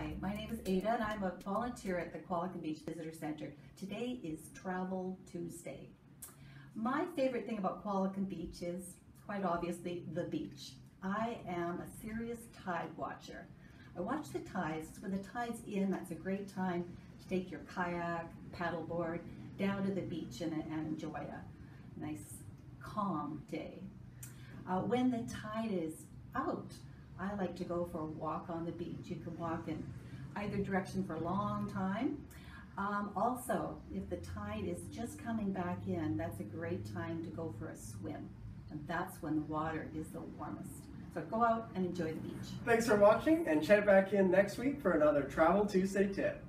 Hi, my name is Ada and I'm a volunteer at the Qualicum Beach Visitor Center. Today is Travel Tuesday. My favorite thing about Qualicum Beach is, quite obviously, the beach. I am a serious tide watcher. I watch the tides. When the tide's in, that's a great time to take your kayak, paddleboard down to the beach and, and enjoy a nice, calm day. Uh, when the tide is out, I like to go for a walk on the beach. You can walk in either direction for a long time. Um, also, if the tide is just coming back in, that's a great time to go for a swim. And that's when the water is the warmest. So go out and enjoy the beach. Thanks for watching and check back in next week for another Travel Tuesday tip.